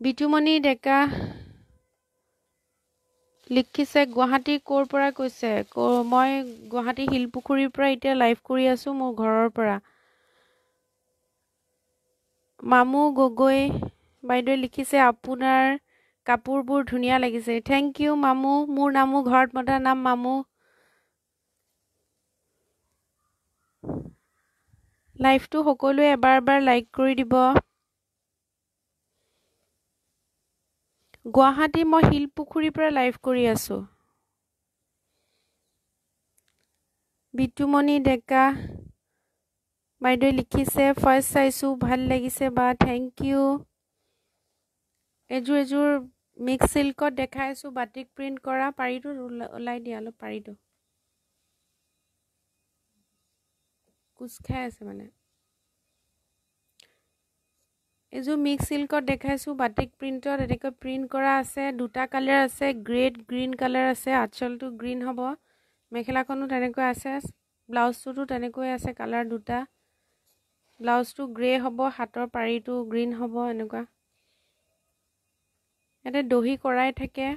বিতুমণি ডেকা লিখিছে গুৱাহাটী ক'ৰ পৰা কৈছে? মই গুৱাহাটী শিলপুখুৰীৰ পৰা এতিয়া লাইভ কৰি আছোঁ মোৰ ঘৰৰ পৰা। মামু গগৈ বাইদেৱে লিখিছে আপোনাৰ কাপোৰবোৰ ধুনীয়া লাগিছে। থেংক ইউ মামু। মোৰ নামো ঘৰত মতা নাম মামু। লাইভটো সকলোৱে এবাৰ এবাৰ লাইক কৰি দিব। গুৱাহাটী মই শিলপুখুৰীৰ পৰা লাইভ কৰি আছোঁ। বিতুমণি ডেকা বাইদেৱে লিখিছে ফাৰ্ষ্ট চাইছোঁ ভাল লাগিছে বা থেংক ইউ এযোৰ এযোৰ মিক্স চিল্কত দেখাই আছোঁ বাটিক প্ৰিণ্ট কৰা পাৰিটো ওলাই দিয়া অলপ পাৰিটো। কোচ খাই আছে মানে। এইযোৰ মিক্স চিল্কত দেখাইছোঁ বাটিক প্ৰিণ্টত এনেকৈ প্ৰিণ্ট কৰা আছে দুটা কালাৰ আছে গ্ৰেড গ্ৰীণ কালাৰ আছে আঁচলটো গ্ৰীণ হ'ব। মেখেলাখনো তেনেকৈ আছে ব্লাউজটোতো তেনেকৈ আছে কালাৰ দুটা। ব্লাউজটো গ্ৰে হ'ব হাতৰ পাৰিটো গ্ৰীণ হ'ব এনেকুৱা। ইয়াতে দহি কৰাই থাকে।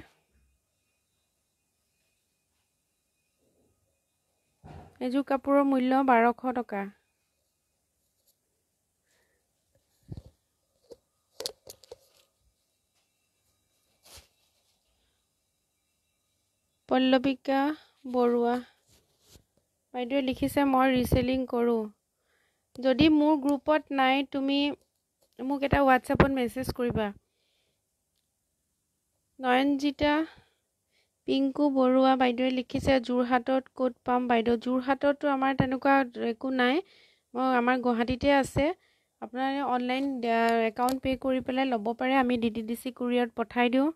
এইযোৰ কাপোৰৰ মূল্য বাৰশ টকা। পল্লৱিকা বৰুৱা। বাইদেৱে লিখিছে মই ৰিচেলিং কৰোঁ। যদি মোৰ গ্ৰুপত নাই তুমি মোক এটা হোৱাটছএপত মেছেজ কৰিবা। নয়নজিতা পিংকু বৰুৱা বাইদেৱে লিখিছে যোৰহাটত ক'ত পাম বাইদেউ? যোৰহাটতো আমাৰ তেনেকুৱা একো নাই। মই আমাৰ গুৱাহাটীতে আছে। আপোনাৰ অনলাইন একাউণ্ট পে' কৰি পেলাই ল'ব পাৰে। আমি ডি টি ডি চি কুৰিয়াৰত পঠাই দিওঁ।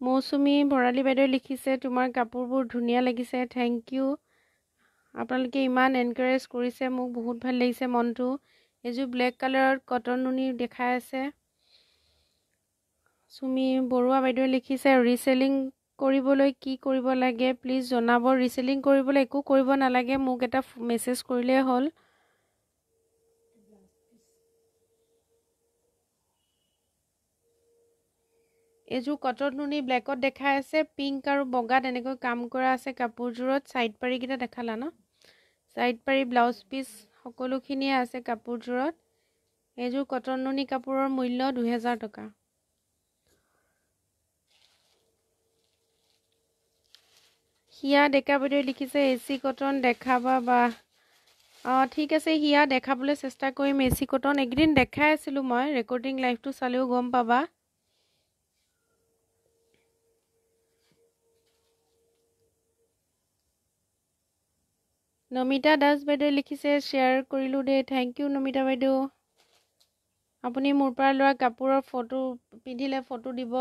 মৌচুমী ভৰালী বাইদেৱে লিখিছে তোমাৰ কাপোৰবোৰ ধুনীয়া লাগিছে। Thank you. আপোনালোকে ইমান এনকাৰেজ কৰিছে। মোক বহুত ভাল লাগিছে মনটো। এইযোৰ ব্লেক কালাৰত কটন নুনি দেখাই আছে। চুমি বৰুৱা বাইদেৱে লিখিছে ৰিচেলিং কৰিবলৈ কি কৰিব লাগে? প্লিজ জনাব। ৰিচেলিং কৰিবলৈ একো কৰিব নালাগে। মোক এটা মেছেজ কৰিলেই হ'ল। এইযোৰ কটন নুনি ব্লেকত দেখাই আছে পিংক আৰু বগা তেনেকৈ কাম কৰা আছে কাপোৰযোৰত। ছাইড পাৰিকেইটা দেখালা ন? ছাইড পাৰি ব্লাউজ পিচ সকলোখিনিয়ে আছে কাপোৰযোৰত। এইযোৰ কটন নুনি কাপোৰৰ মূল্য দুহেজাৰ টকা। হিয়া ডেকা বাইদেৱে লিখিছে এ চি কটন দেখাবা বা অঁ ঠিক আছে হিয়া দেখাবলৈ চেষ্টা কৰিম। এ চি কটন এইকেইদিন দেখাই আছিলোঁ মই ৰেকৰ্ডিং লাইভটো চালেও গম পাবা। নমিতা দাস বাইদেৱে লিখিছে শ্বেয়াৰ কৰিলোঁ দেই থেংক ইউ নমিতা বাইদেউ। আপুনি মোৰ পৰা লোৱা কাপোৰৰ ফটো পিন্ধিলে ফটো দিব।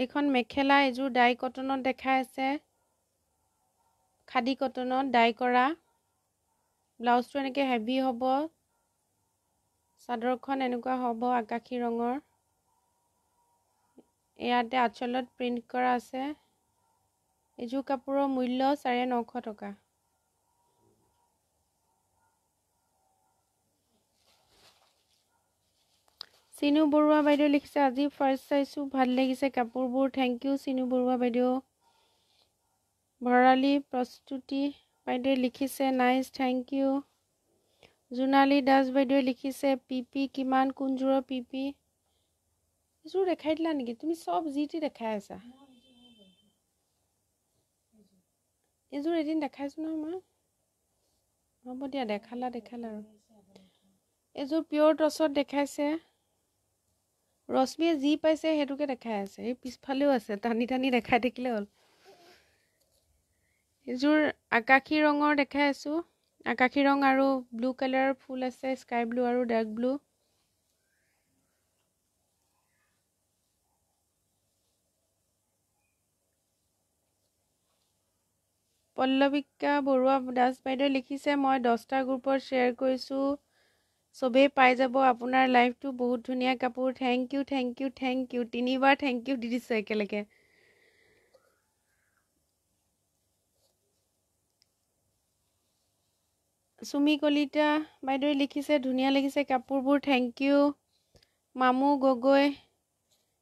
এইখন মেখেলা এযোৰ ডাই কটনত দেখাই আছে। খাদী কটনত ডাই কৰা। ব্লাউজটো এনেকৈ হেভি হ'ব। চাদৰখন এনেকুৱা হ'ব আকাশী ৰঙৰ। ইয়াতে আঁচলত প্ৰিণ্ট কৰা আছে। এইযোৰ কাপোৰৰ মূল্য চাৰে নশ টকা। চিনু বৰুৱা বাইদেউ লিখিছে আজি ফাৰ্ষ্ট চাইছোঁ ভাল লাগিছে কাপোৰবোৰ। থেংক ইউ চিনু বৰুৱা বাইদেউ। ভৰালী প্ৰস্তুতি বাইদেৱে লিখিছে nice thank you Jonali Das বাইদেৱে লিখিছে পি পি কিমান কোনযোৰৰ পি পি এযোৰ দেখাই দিলা নেকি? তুমি চব যি টি দেখাই আছা। এযোৰ এদিন দেখাইছোঁ নহয় মই হ'ব দিয়া দেখালা দেখালা আৰু। এযোৰ পিয়ৰ টচত দেখাইছে। ৰশ্মিয়ে যি পাইছে সেইটোকে দেখাই আছে এই পিছফালেও আছে টানি টানি দেখাই থাকিলে হ'ল। এযোৰ আকাশী ৰঙৰ দেখাই আছোঁ। আকাশী ৰং আৰু ব্লু কালাৰৰ ফুল আছে স্কাই ব্লু আৰু ডাৰ্ক ব্লু পল্লৱিকা বৰুৱা দাস বাইদেৱে লিখিছে মই দহটা গ্ৰুপত শ্বেয়াৰ কৰিছোঁ। চবেই পাই যাব। আপোনাৰ লাইফটো বহুত ধুনীয়া কাপোৰ। Thank you thank you thank you তিনিবাৰ থেংক ইউ দি দিছোঁ একেলগে। চুমি কলিতা বাইদেৱে লিখিছে ধুনীয়া লাগিছে কাপোৰবোৰ। থেংক ইউ মামু গগৈ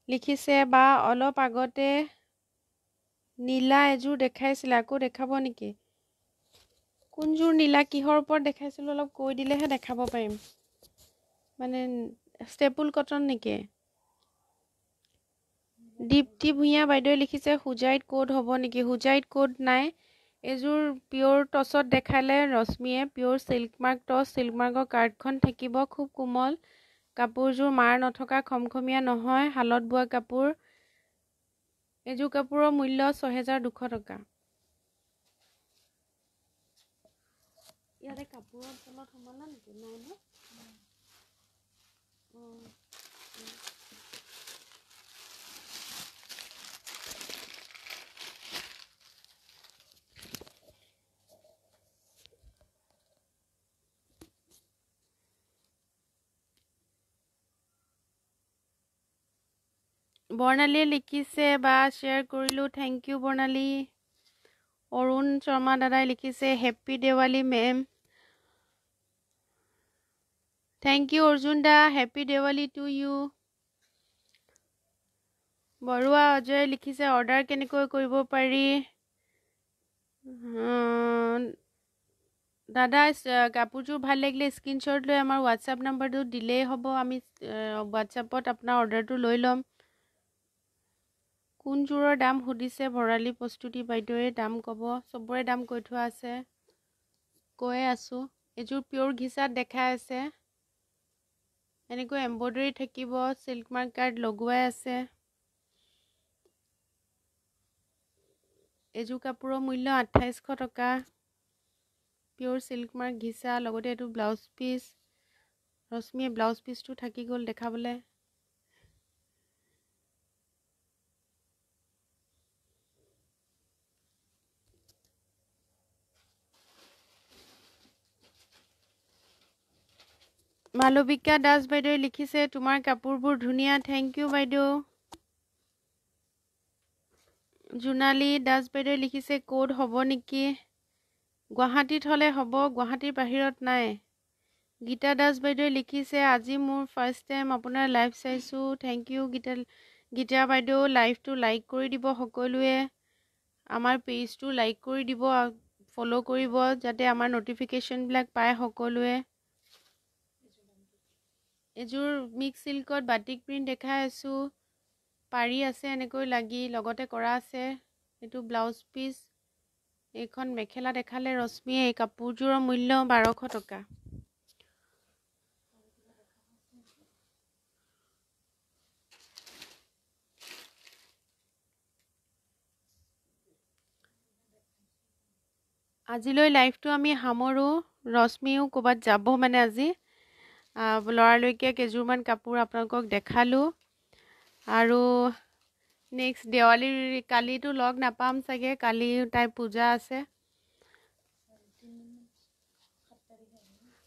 লিখিছে বা অলপ আগতে নীলা এযোৰ দেখাইছিলে। আকৌ দেখাব নেকি? কোনযোৰ নীলা কিহৰ ওপৰত দেখাইছিলোঁ অলপ কৈ দিলেহে দেখাব পাৰিম। মানে ষ্টেপুল কটন নেকি? দীপ্তি ভূঞা বাইদেৱে লিখিছে হোজাইত ক'ড হ'ব নেকি? হোজাইত ক'ড নাই? এযোৰ পিয়'ৰ টচত দেখালে ৰশ্মিয়ে পিয়'ৰ চিল্ক মাৰ্ক টচ চিল্ক মাৰ্কৰ কাৰ্ডখন থাকিব খুব কোমল। কাপোৰযোৰ মাৰ নথকা খমখমীয়া নহয় শালত বোৱা কাপোৰ। এযোৰ কাপোৰৰ মূল্য ছহেজাৰ দুশ টকা। ইয়াতে কাপোৰৰ তলত সোমালা নেকি? নাই ন? বৰ্ণালীয়ে লিখিছে বা শ্বেয়াৰ কৰিলোঁ থেংক ইউ বৰ্ণালী। অৰুণ শৰ্মা দাদাই লিখিছে happy Diwali ma'am thank you Arjun da happy Diwali to you Baruah অজয়ে লিখিছে অৰ্ডাৰ কেনেকৈ কৰিব পাৰি? দাদা কাপোৰযোৰ ভাল লাগিলে স্ক্ৰীনশ্বট লৈ আমাৰ হোৱাটছআপ নাম্বাৰটো দিলেই হ'ব। আমি হোৱাটছআপত আপোনাৰ অৰ্ডাৰটো লৈ ল'ম। কোনযোৰৰ দাম সুধিছে? ভৰালী প্ৰস্তুতি বাইদেৱে দাম ক'ব। চবৰে দাম কৈ থোৱা আছে। কৈয়ে আছোঁ। এযোৰ পিয়'ৰ ঘিচাত দেখাই আছে। এনেকৈ এম্ব্ৰইডাৰী থাকিব চিল্ক মাৰ্ক কাৰ্ড লগোৱাই আছে। এযোৰ কাপোৰৰ মূল্য আঠাইছশ টকা। পিয়'ৰ চিল্ক মাৰ্ক ঘিচা লগতে এইটো ব্লাউজ পিচ। ৰশ্মিয়ে ব্লাউজ পিচটো থাকি গ'ল দেখাবলৈ। মালবিকা দাস বাইদেৱে লিখিছে তোমাৰ কাপোৰবোৰ ধুনীয়া থেংক ইউ বাইদেউ। জোনালী দাস বাইদেৱে লিখিছে ক'ত হ'ব নেকি? গুৱাহাটীত হ'লে হ'ব গুৱাহাটীৰ বাহিৰত নাই। গীতা দাস বাইদেৱে লিখিছে আজি মোৰ ফাৰ্ষ্ট টাইম আপোনাৰ লাইভ চাইছোঁ। থেংক ইউ গীতা গীতা বাইদেউ লাইভটো লাইক কৰি দিব সকলোৱে। আমাৰ পেজটো লাইক কৰি দিব ফ'ল' কৰিব যাতে আমাৰ ন'টিফিকেশ্যনবিলাক পায় সকলোৱে। এযোৰ মিক্স চিল্কত বাটিক প্ৰিণ্ট দেখাই আছোঁ। পাৰি আছে এনেকৈ লাগি লগতে কৰা আছে। এইটো ব্লাউজ পিচ। এইখন মেখেলা দেখালে ৰশ্মিয়ে এই কাপোৰযোৰৰ মূল্য বাৰশ টকা। আজিলৈ লাইফটো আমি সামৰোঁ। ৰশ্মিও ক'ৰবাত যাব মানে আজি। লৰালৰিকৈ কেইযোৰমান কাপোৰ আপোনালোকক দেখালোঁ। আৰু নেক্সট দেৱালীৰ কালিতো লগ নাপাম চাগে কালি তাইৰ পূজা আছে।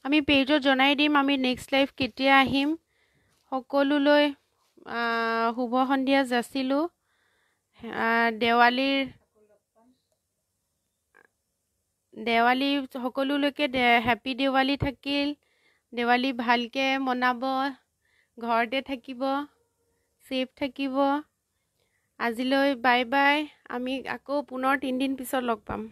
আমি পেজত জনাই দিম আমি নেক্সট লাইফ কেতিয়া আহিম। সকলোলৈ শুভ সন্ধিয়া যাচিলোঁ। দেৱালীৰ দেৱালী সকলোলৈকে হেপী দেৱালী থাকিল। দেৱালী ভালকৈ মনাব ঘৰতে থাকিব ছেফ থাকিব। আজিলৈ বাই বাই আমি আকৌ পুনৰ তিনিদিন পিছত লগ পাম।